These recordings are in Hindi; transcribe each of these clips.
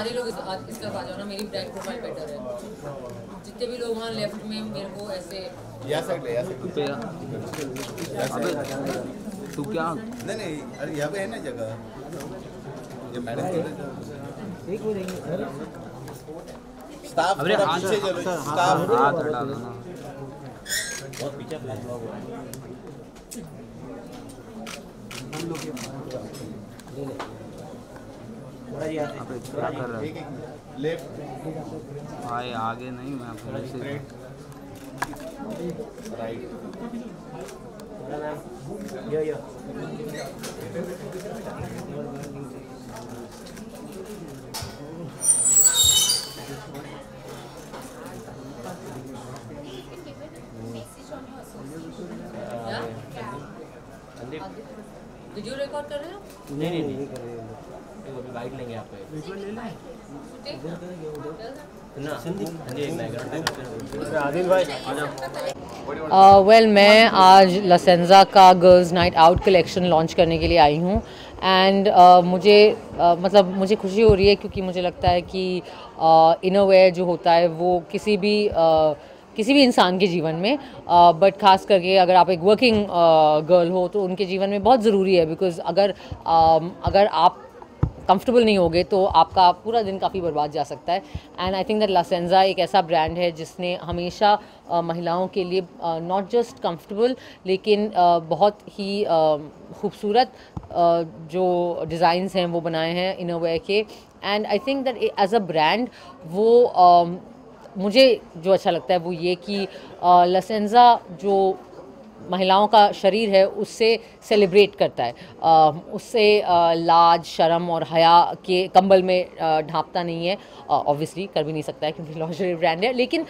सारे लोग इस, तरफ़ आ जाओ ना मेरी ब्रांड प्रोफ़ाइल बेटर है। जितने भी लोग वहाँ लेफ़्ट में मेरे को ऐसे या या तू क्या नहीं नहीं अरे यहाँ पे है ना जगह। ये मैडम स्टाफ अरे हाथ पीछे चलो स्टाफ हाथ हटा दो ना अबे क्या कर रहा भाई आगे नहीं मैं पहले से राइट कर रहे हो नहीं नहीं नहीं देखो अभी बाइक लेंगे आप पे। ना जी एक बैकग्राउंड आदिल भाई। वेल मैं आज लसेंजा का girls night out collection launch करने के लिए आई हूँ। एंड uh, मुझे uh, मतलब मुझे खुशी हो रही है क्योंकि मुझे लगता है कि इनर वेयर जो होता है वो किसी भी uh, किसी भी इंसान के जीवन में बट uh, खास करके अगर आप एक वर्किंग गर्ल uh, हो तो उनके जीवन में बहुत ज़रूरी है। बिकॉज़ अगर um, अगर आप कंफर्टेबल नहीं होगे तो आपका पूरा दिन काफ़ी बर्बाद जा सकता है। And I think that La Senza एक ऐसा ब्रांड है जिसने हमेशा महिलाओं के लिए नॉट जस्ट कंफर्टेबल लेकिन बहुत ही खूबसूरत जो डिज़ाइंस हैं, वो बनाए हैं इनोवेयर के। And I think that as a brand वो मुझे जो अच्छा लगता है वो ये कि लसेंजा जो महिलाओं का शरीर है, उससे सेलिब्रेट करता है। उससे लाज, शर्म और हया के कंबल में ढांपता नहीं है। ऑब्वियसली कर भी नहीं सकता है क्योंकि लॉजरी ब्रांड है। लेकिन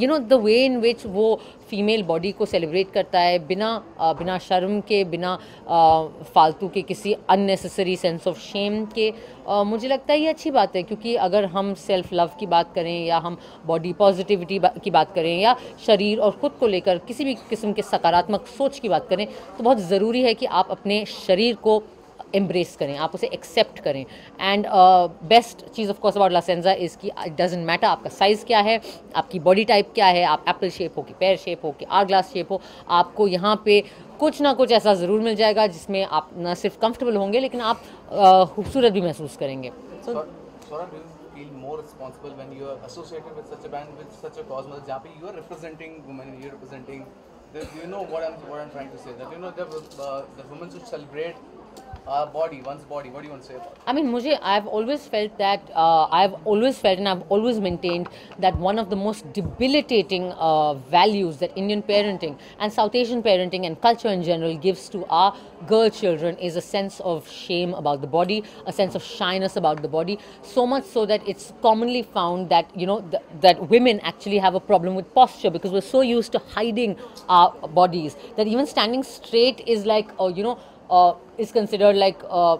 you know the way in which वो फीमेल बॉडी को सेलिब्रेट करता है बिना अ, बिना शर्म के बिना फालतू के किसी अननेसेसरी सेंस ऑफ़ शेम के। अ, मुझे लगता है ये अच्छी बात है क्योंकि अगर हम सेल्फ लव की बात करें या हम बॉडी पॉजिटिविटी बा- की बात करें या शरीर और ख़ुद को लेकर किसी भी किस्म के सकारात्मक सोच की बात करें तो बहुत ज़रूरी है कि आप अपने शरीर को एम्ब्रेस करें आप उसे एक्सेप्ट करें। And best uh, cheese of course about La Senza is कि इट डजेंट मैटर आपका साइज़ क्या है आपकी बॉडी टाइप क्या है आप एप्पल शेप हो कि पैर शेप हो कि आर ग्लास शेप हो आपको यहाँ पे कुछ ना कुछ ऐसा ज़रूर मिल जाएगा जिसमें आप ना सिर्फ़ कम्फर्टेबल होंगे लेकिन आप uh, खूबसूरत भी महसूस करेंगे। So, our body, one's body. What do you want to say about? it? I mean, Mujhe, I've always felt that, uh, I've always felt and I've always maintained that one of the most debilitating uh, values that Indian parenting and South Asian parenting and culture in general gives to our girl children is a sense of shame about the body, a sense of shyness about the body, so much so that it's commonly found that, you know, th- that women actually have a problem with posture because we're so used to hiding our bodies that even standing straight is like, uh, you know, uh, is considered like uh,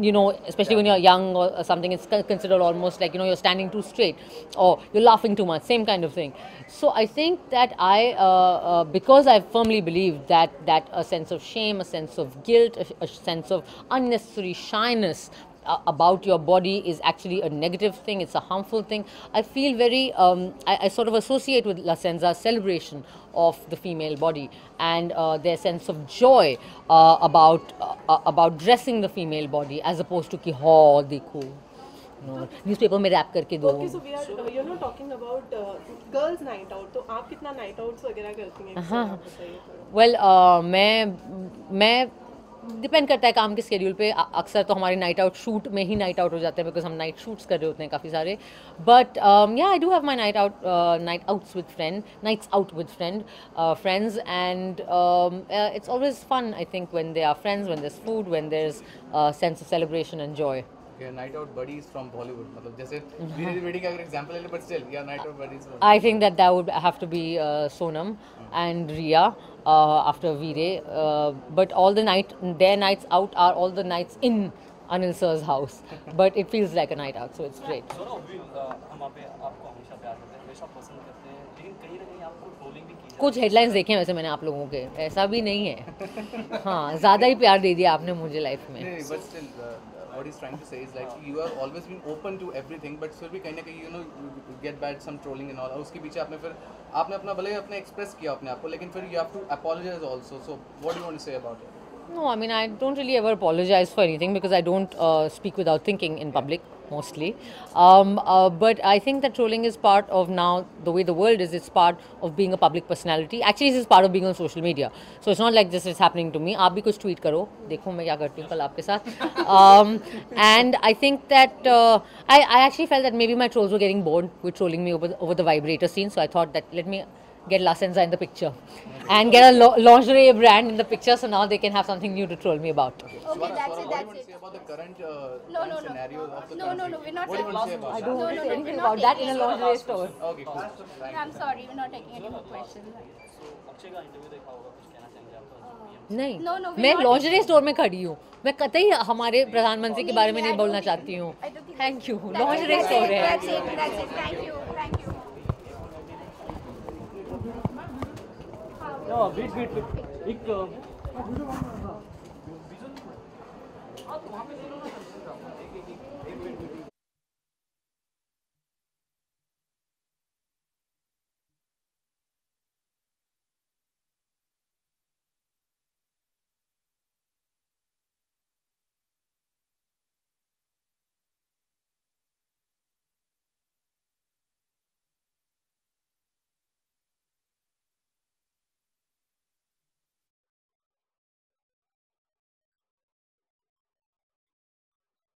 you know especially when you're young or, or something it's considered almost like you know you're standing too straight or you're laughing too much same kind of thing. So i think that i uh, uh, because i firmly believe that that a sense of shame a sense of guilt a, a sense of unnecessary shyness uh, about your body is actually a negative thing, it's a harmful thing. I feel very, um, I, I sort of associate with La Senza's celebration of the female body and uh, their sense of joy uh, about, uh, about dressing the female body as opposed to कि हाँ देखो न्यूज़पेपर में रैप करके दो Okay, so we are, you know, talking about uh, girls' night out. तो आप कितना night outs वगैरह करती हैं? हाँ। आप बताइए थोड़ा। वेल मैं मैं डिपेंड करता है काम के स्कड्यूल पे। अक्सर तो हमारे नाइट आउट शूट में ही नाइट आउट हो जाते हैं बिकॉज़ हम नाइट शूट्स कर रहे होते हैं काफ़ी सारे। But yeah I do have my night out night outs with friend nights out with friend friends and it's always fun I think when they are friends when there food when there sense of celebration and joy I think that that would have to be Sonam and Rhea after Veere. Uh, but all the night, their nights out are all the nights in Anil sir's house. But it feels like a night out, so it's great. So ना भी हम आप आपको हमेशा प्यार करते हैं हमेशा पसंद करते हैं लेकिन कहीं ना कहीं आपको ट्रोलिंग भी की कुछ हेडलाइंस देखे हैं वैसे मैंने आप लोगों के ऐसा भी नहीं है हाँ ज़्यादा ही प्यार दे दिया आपने मुझे लाइफ में नहीं, but still, uh, what he's trying to say is like you are always been open to everything but फिर भी कहीं ना कहीं you know you get bad some trolling and all और उसके पीछे आपने फिर आपने अपना भले ही अपने express किया अपने आप को लेकिन फिर you have to apologize also so what do you want to say about it No, I mean, I don't really ever apologize for anything because I don't uh, speak without thinking in public mostly. Um, uh, but I think that trolling is part of now the way the world is, it's part of being a public personality. Actually, this is part of being on social media. So it's not like this is happening to me. आप भी कुछ tweet करो देखो मैं क्या करती हूँ कल आपके साथ um, and I think that uh, I, I actually felt that maybe my trolls were getting bored with trolling me over the, over the vibrator scene so I thought that let me get La Senza in the picture and get a lo- lingerie brand in the picture so now they can have something new to troll me about. Okay, Swara, that's Swara, it, that's it. about the current, uh, No, no, no. scenario of the No, country? no, no, we're not What taking- about I don't No, no, no, anything we're about that in a lingerie store. Okay, cool. Thank. I'm sorry, we're not taking any more questions. नहीं No, no, मैं लॉन्जरी स्टोर में खड़ी हूँ मैं कतई हमारे प्रधानमंत्री के बारे में नहीं बोलना चाहती हूँ थैंक यू लॉन्जरी स्टोर है That's it, that's it. Thank you,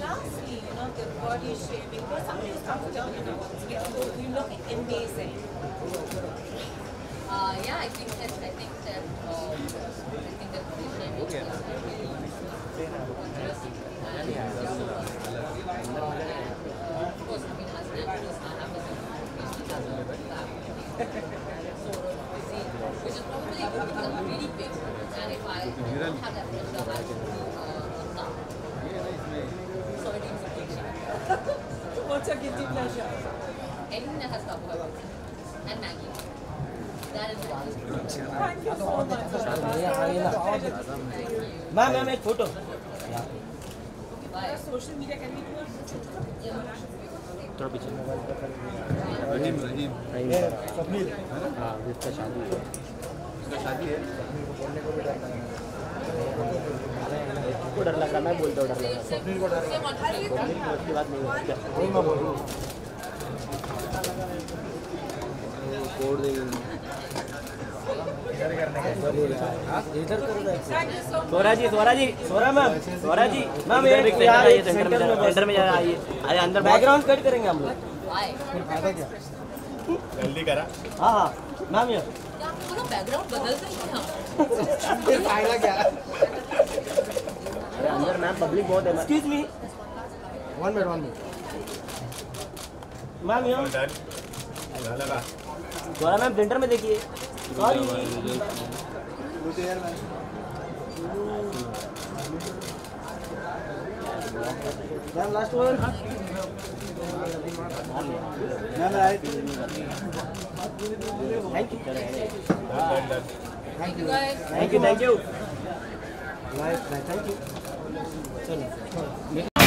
lastly, you know, the body shaming, because somebody has come down, you know, you, you look amazing. Uh, yeah, I think that I think that um, I think that body shaming is really interesting. And, uh, of course, I mean, as an actress, I have this information as a lab sort your guilty pleasure? Anything that has carbohydrates and Maggie. That is what Thank you so much. Ma'am ma'am एक photo Bye. Social media can be थोड़ा पीछे रहीम रहीम रहीम स्वप्निल हाँ इसका शादी है इसका शादी है को डर लग रहा मैं बोलता हूँ डर लग रहा को. उसकी बात नहीं हूँ देंगे इधर करो जी स्वरा जी स्वरा मैम स्वरा जी मैम एक सेंटर में आइए अरे अंदर बैकग्राउंड कट करेंगे हम लोग। जल्दी करा। हाँ हाँ। मैम ये बैकग्राउंड बदल सकते हैं फ़ायदा क्या? अंदर मैम पब्लिक बहुत है excuse me one minute one minute ma'am यहाँ. डन लगा? स्वरा मैम प्रिंटर में देखिए. सॉरी मुझे यार ma'am last one ma'am right thank you Thank you. Thank you thank you thank you चलो そう